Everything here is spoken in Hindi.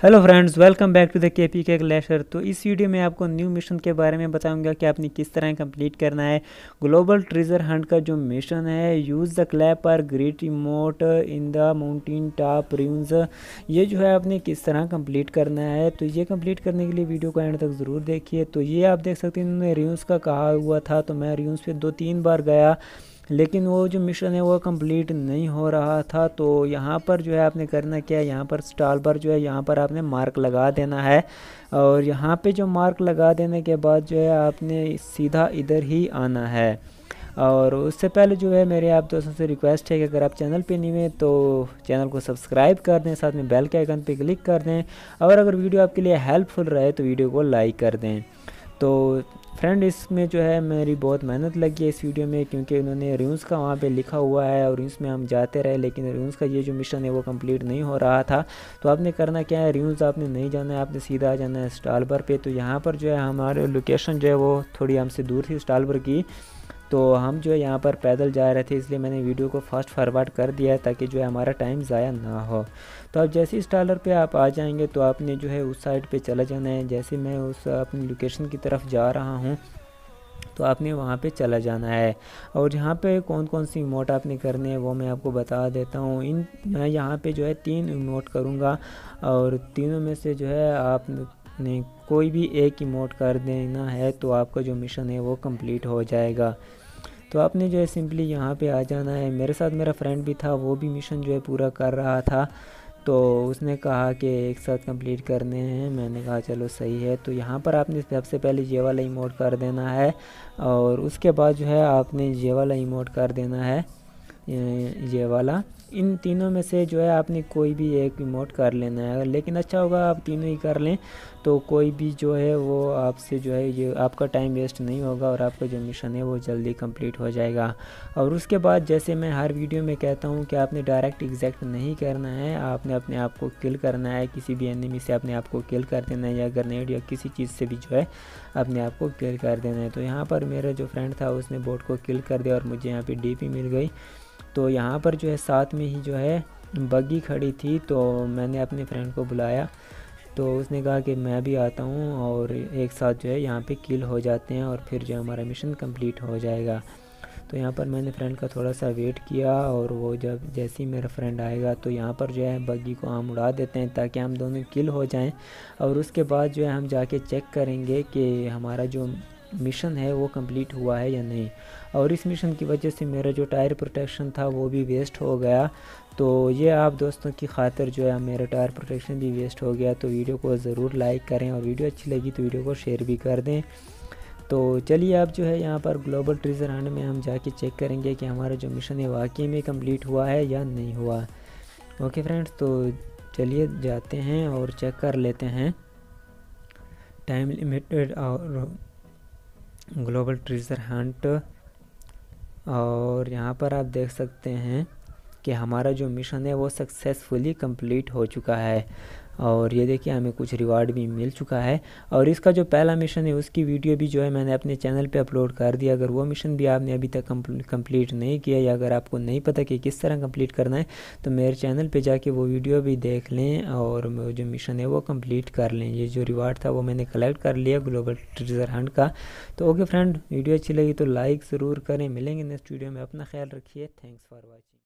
Hello friends welcome back to the K P K glacier तो इस वीडियो में आपको न्यू मिशन के बारे में बताऊँगा कि आपने किस तरह कंप्लीट करना है। ग्लोबल ट्रेजर हंट का जो मिशन है यूज़ द क्लैप पर great emote in the mountain top rims ये जो है आपने किस तरह कंप्लीट करना है तो ये कंप्लीट करने के लिए वीडियो को एंड तक ज़रूर देखिए। तो ये आप देख सकते हैं, इन्होंने रिम्स का कहा हुआ था तो मैं रिम्स पे दो तीन बार गया। लेकिन वो जो मिशन है, वो कंप्लीट नहीं हो रहा था। तो यहाँ पर जो है आपने करना क्या है? यहाँ पर स्टॉल पर जो है, यहाँ पर आपने मार्क लगा देना है। और यहाँ पे जो मार्क लगा देने के बाद जो है, आपने सीधा इधर ही आना है। और उससे पहले जो है, मेरे आप दोस्तों से रिक्वेस्ट है कि अगर आप चैनल पे नहीं हैं तो चैनल को सब्सक्राइब कर दें, साथ में बेल के आइकन पे क्लिक कर दें। और अगर वीडियो आपके लिए हेल्पफुल रहे तो वीडियो को लाइक कर दें। तो फ्रेंड इसमें जो है मेरी बहुत मेहनत लगी है इस वीडियो में, क्योंकि उन्होंने रिव्यूज़ का वहाँ पे लिखा हुआ है और रिव्यूज़ में हम जाते रहे, लेकिन रिव्यूज़ का ये जो मिशन है वो कंप्लीट नहीं हो रहा था। तो आपने करना क्या है? रिव्यूज़ आपने नहीं जाना है, आपने सीधा जाना है स्टालबर पर तो यहाँ पर जो है हमारे लोकेशन जो है वो थोड़ी हमसे दूर थी स्टालबर की। तो हम जो है यहाँ पर पैदल जा रहे थे, इसलिए मैंने वीडियो को फास्ट फॉरवर्ड कर दिया है ताकि जो है हमारा टाइम ज़ाया ना हो। तो अब जैसे इस डॉलर पे आप आ जाएँगे तो आपने जो है उस साइड पे चला जाना है। जैसे मैं उस, अपनी लोकेशन की तरफ़ जा रहा हूँ तो आपने वहाँ पे चला जाना है। और यहाँ पे कौन कौन सी इमोट आपने करने हैं, वो मैं आपको बता देता हूँ। इन, मैं यहाँ पे जो है तीन इमोट करूँगा और तीनों में से जो है आपने कोई भी एक इमोट कर देना है तो आपका जो मिशन है वो कंप्लीट हो जाएगा। तो आपने जो है सिंपली यहाँ पे आ जाना है। मेरे साथ मेरा फ्रेंड भी था, वो भी मिशन जो है पूरा कर रहा था। तो उसने कहा कि एक साथ कंप्लीट करने हैं। मैंने कहा, चलो सही है। तो यहाँ पर आपने सबसे पहले ये वाला इमोट कर देना है और उसके बाद जो है आपने ये वाला इमोट कर देना है। ये वाला। इन तीनों में से जो है आपने कोई भी एक इमोट कर लेना है। लेकिन अच्छा होगा आप तीनों ही कर लें तो कोई भी जो है वो आपसे जो है ये, आपका टाइम वेस्ट नहीं होगा और आपका जो मिशन है वो जल्दी कंप्लीट हो जाएगा। और उसके बाद जैसे मैं हर वीडियो में कहता हूँ कि आपने डायरेक्ट एग्जैक्ट नहीं करना है, आपने अपने आप को किल करना है, किसी भी एनिमी से अपने आप को किल कर देना है या ग्रेनेड या किसी चीज़ से भी जो है अपने आप को किल कर देना है। तो यहाँ पर मेरा जो फ्रेंड था उसने बोट को किल कर दिया और मुझे यहाँ पर डी मिल गई। तो यहाँ पर जो है साथ में ही जो है बग्गी खड़ी थी तो मैंने अपने फ्रेंड को बुलाया। तो उसने कहा कि मैं भी आता हूँ और एक साथ जो है यहाँ पे किल हो जाते हैं और फिर जो हमारा मिशन कंप्लीट हो जाएगा। तो यहाँ पर मैंने फ्रेंड का थोड़ा सा वेट किया और वो जब जैसे ही मेरा फ्रेंड आएगा तो यहाँ पर जो है बग्गी को हम उड़ा देते हैं ताकि हम दोनों किल हो जाएँ। और उसके बाद जो है हम जाके चेक करेंगे कि हमारा जो मिशन है, वो कंप्लीट हुआ है या नहीं? और इस मिशन की वजह से मेरा जो टायर प्रोटेक्शन था, वो भी वेस्ट हो गया। तो ये आप दोस्तों की खातिर जो है, मेरा टायर प्रोटेक्शन भी वेस्ट हो गया। तो वीडियो को ज़रूर लाइक करें और वीडियो अच्छी लगी तो वीडियो को शेयर भी कर दें। तो चलिए आप जो है, यहाँ पर ग्लोबल ट्रीजर हंड में हम जाके चेक करेंगे कि हमारा जो मिशन है, वाकई में कंप्लीट हुआ है या नहीं हुआ। ओके फ्रेंड्स तो चलिए जाते हैं और चेक कर लेते हैं। टाइम लिमिटेड और ग्लोबल ट्रीजर हंट और यहाँ पर आप देख सकते हैं कि हमारा जो मिशन है वो सक्सेसफुली कंप्लीट हो चुका है। और ये देखिए, हमें कुछ रिवार्ड भी मिल चुका है। और इसका जो पहला मिशन है, उसकी वीडियो भी जो है मैंने अपने चैनल पे अपलोड कर दिया। अगर वो मिशन भी आपने अभी तक कंप्लीट नहीं किया या अगर आपको नहीं पता कि किस तरह कंप्लीट करना है तो मेरे चैनल पे जाके वो वीडियो भी देख लें और जो मिशन है वो कंप्लीट कर लें। ये जो रिवार्ड था, वो मैंने कलेक्ट कर लिया ग्लोबल ट्रेजर हंट का। तो ओके फ्रेंड वीडियो अच्छी लगी तो लाइक ज़रूर करें। मिलेंगे नेक्स्ट वीडियो में। अपना ख्याल रखिए। Thanks for watching